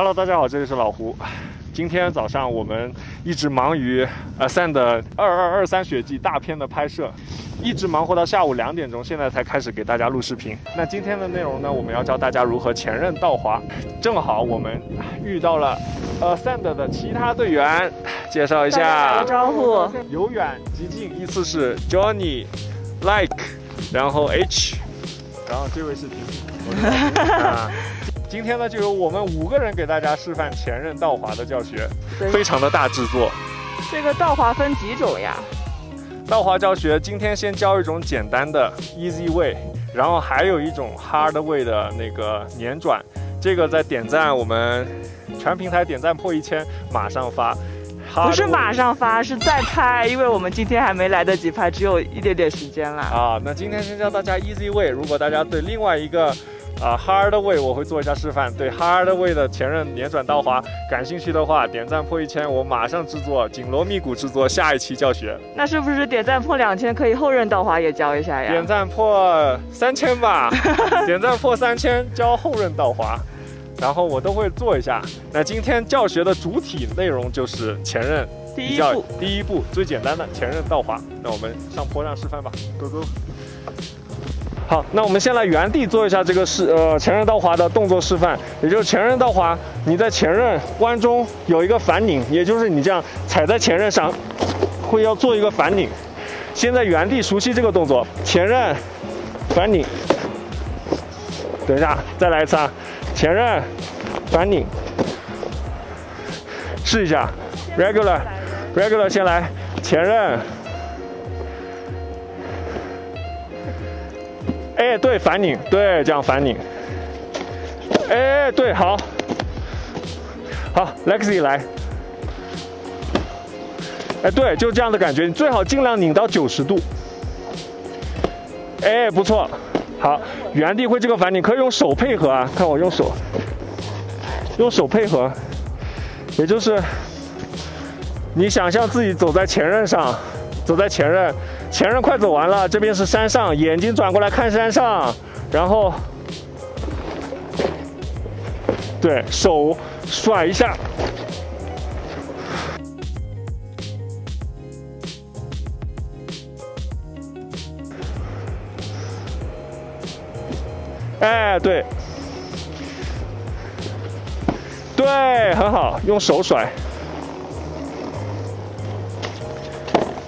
Hello，大家好，这里是老胡。今天早上我们一直忙于 Ascend 二二二三雪季大片的拍摄，一直忙活到下午两点钟，现在才开始给大家录视频。那今天的内容呢，我们要教大家如何前任倒滑。正好我们遇到了 Ascend 的其他队员，介绍一下，打个招呼。由远及近依次是 Johnny、Like，然后 H，然后这位是婷婷。啊今天呢，就由我们五个人给大家示范前任道华的教学，非常的大制作。这个道华分几种呀？道华教学今天先教一种简单的 easy way，然后还有一种 hard way 的那个粘转。这个在点赞我们全平台点赞破一千，马上发。不是马上发，是再拍，因为我们今天还没来得及拍，只有一点点时间了。啊，那今天先教大家 easy way。如果大家对另外一个啊，hard way 我会做一下示范。对 hard way 的前任连转倒滑感兴趣的话，点赞破一千，我马上制作紧锣密鼓制作下一期教学。那是不是点赞破两千可以后任倒滑也教一下呀？点赞破三千吧，点赞破三千教后任倒滑，然后我都会做一下。那今天教学的主体内容就是前任第一步，第一步最简单的前任倒滑。那我们上坡上示范吧，Go Go。好，那我们先来原地做一下这个示呃前刃倒滑的动作示范，也就是前刃倒滑，你在前刃弯中有一个反拧，也就是你这样踩在前刃上，会要做一个反拧。先在原地熟悉这个动作，前刃反拧。等一下，再来一次啊，前刃反拧，试一下，regular，regular 先来，前刃。哎，对，反拧，对，这样反拧。哎，对，好，好，Lexi 来。哎，对，就这样的感觉，你最好尽量拧到九十度。哎，不错，好，原地会这个反拧，可以用手配合啊，看我用手，用手配合，也就是你想象自己走在前刃上，走在前刃。前刃快走完了，这边是山上，眼睛转过来看山上，然后，对手甩一下，哎，对，对，很好，用手甩。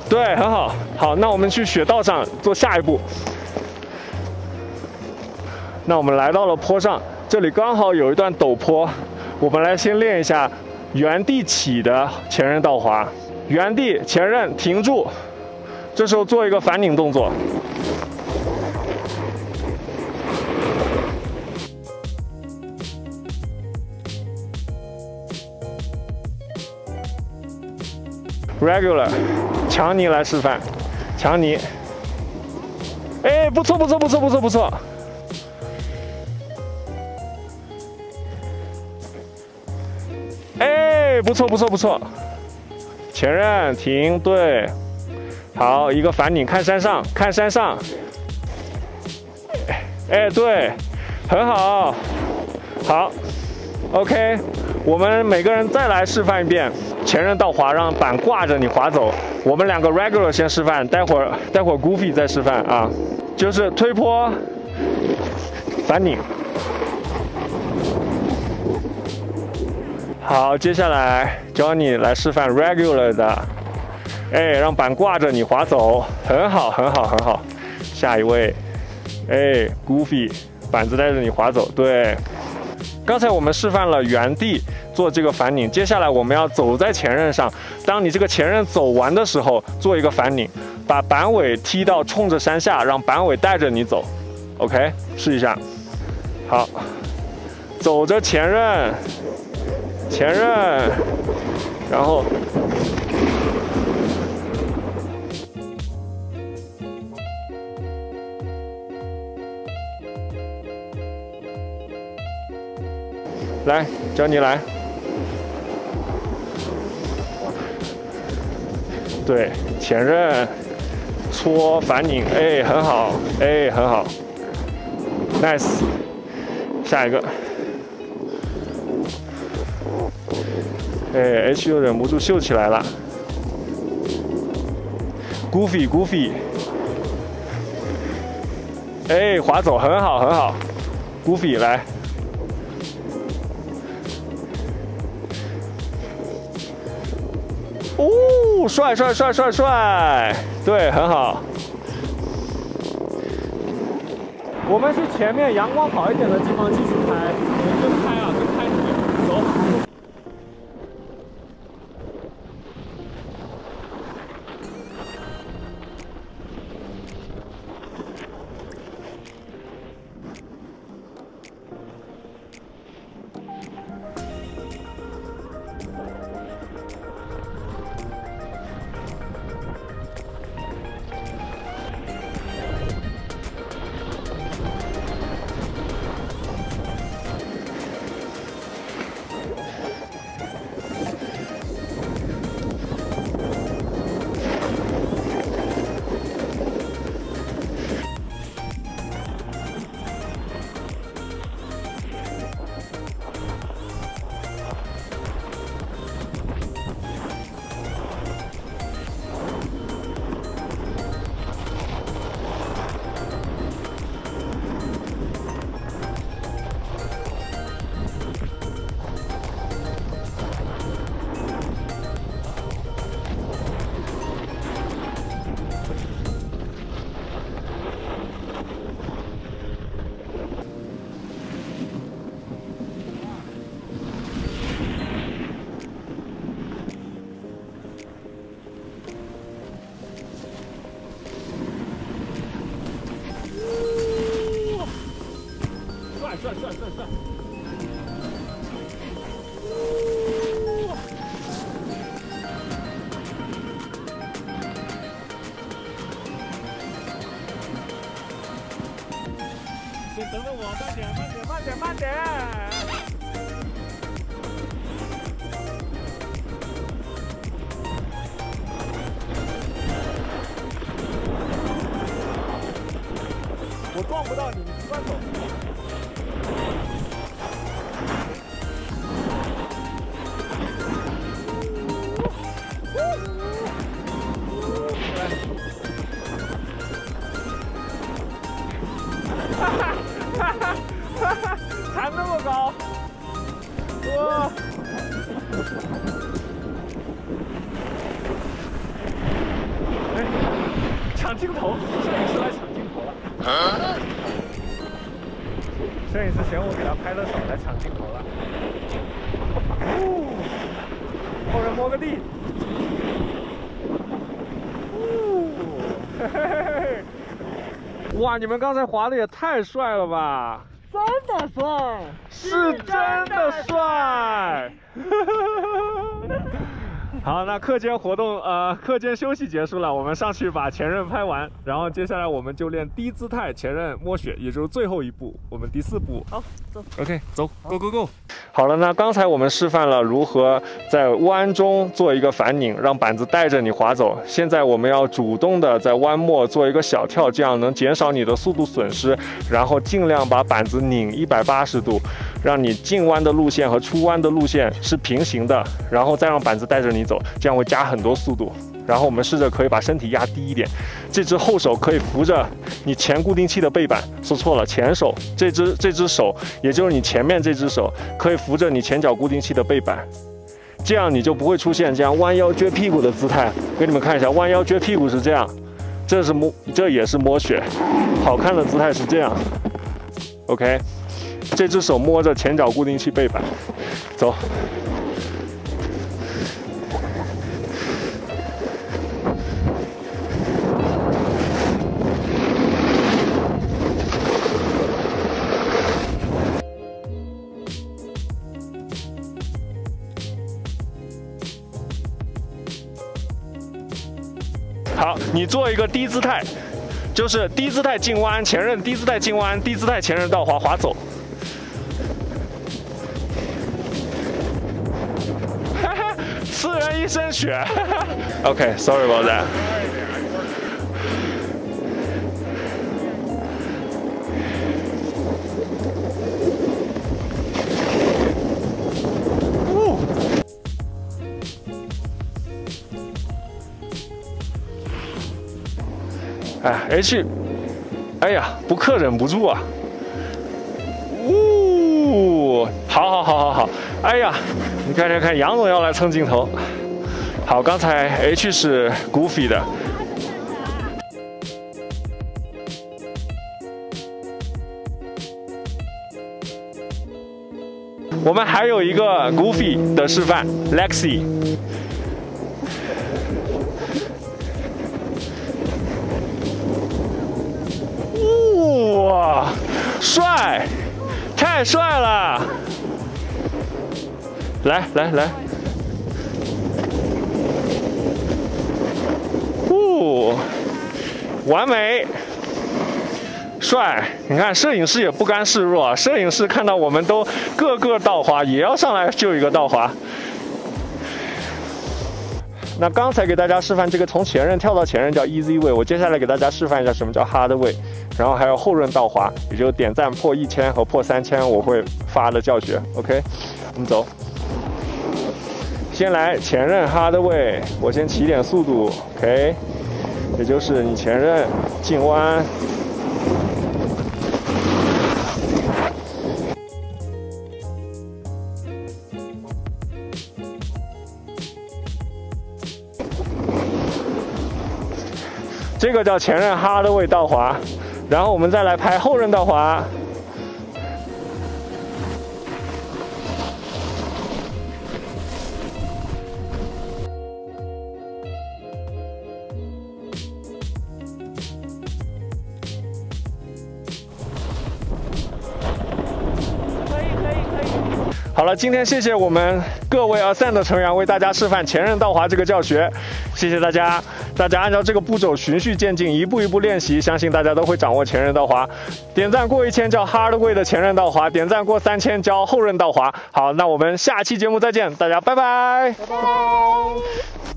对，很好，好，那我们去雪道上做下一步。那我们来到了坡上，这里刚好有一段陡坡，我们来先练一下原地起的前刃倒滑。原地前刃停住，这时候做一个反拧动作。Regular。强尼来示范，强尼，哎，不错不错不错不错不错，哎，不错不错不错，前刃停对，好一个反拧看山上看山上，哎对，很好，好，OK，我们每个人再来示范一遍。前刃倒滑，让板挂着你滑走。我们两个 regular 先示范，待会儿待会儿 goofy 再示范啊，就是推坡反拧。好，接下来 Johnny 来示范 regular 的，哎，让板挂着你滑走，很好，很好，很好。下一位，哎，goofy，板子带着你滑走，对。刚才我们示范了原地做这个反拧，接下来我们要走在前刃上。当你这个前刃走完的时候，做一个反拧，把板尾踢到冲着山下，让板尾带着你走。OK，试一下。好，走着前刃，前刃，然后。来，教你来。对，前刃搓反拧，哎，很好，哎，很好，nice。下一个，哎，H 又忍不住秀起来了。Goofy，Goofy，哎，滑走，很好，很好。Goofy 来。帅帅帅帅帅，对，很好。我们去前面阳光好一点的地方继续拍，我们跟拍啊，跟拍，走。撞不到你，快走！来！哈哈哈哈哈！弹那么高，哇！哎，抢镜头，摄影师来抢。摄影师嫌我给他拍的少，来抢镜头了。后人摸个地。哇，你们刚才滑的也太帅了吧！真的帅，是真的帅。好，那课间活动，呃，课间休息结束了，我们上去把前任拍完，然后接下来我们就练低姿态前任摸雪，也就是最后一步，我们第四步。好，走。OK，走，Go Go Go。好了，那刚才我们示范了如何在弯中做一个反拧，让板子带着你滑走。现在我们要主动的在弯末做一个小跳，这样能减少你的速度损失，然后尽量把板子拧一百八十度，让你进弯的路线和出弯的路线是平行的，然后再让板子带着你走。这样会加很多速度，然后我们试着可以把身体压低一点，这只后手可以扶着你前固定器的背板，说错了，前手，这只这只手，也就是你前面这只手，可以扶着你前脚固定器的背板，这样你就不会出现这样弯腰撅屁股的姿态。给你们看一下，弯腰撅屁股是这样，这是摸，这也是摸雪，好看的姿态是这样。OK，这只手摸着前脚固定器背板，走。好，你做一个低姿态，就是低姿态进弯前刃，低姿态进弯，低姿态前刃倒滑滑走。四人一身血。OK，Sorry about that。哎，H，哎呀，不克忍不住啊。哦，好好好好好，哎呀，你看看看，杨总要来蹭镜头。好，刚才 H 是 Goofy 的。我们还有一个 Goofy 的示范，Lexi。哇，帅，太帅了！来来来，呜，完美。帅！你看，摄影师也不甘示弱，摄影师看到我们都个个倒滑，也要上来救一个倒滑。那刚才给大家示范这个从前刃跳到前刃叫 easy way，我接下来给大家示范一下什么叫 hard way，然后还有后刃倒滑，也就点赞破一千和破三千我会发的教学。OK，我们走。先来前刃 hard way，我先起点速度。OK，也就是你前刃进弯。这个叫前刃哈的位倒滑，然后我们再来拍后刃倒滑。可以可以可以好了，今天谢谢我们各位 Ascend 的成员为大家示范前刃倒滑这个教学，谢谢大家。大家按照这个步骤循序渐进，一步一步练习，相信大家都会掌握前刃道滑。点赞过一千叫 Hard Way 的前刃道滑，点赞过三千教后刃道滑。好，那我们下期节目再见，大家拜拜。拜拜。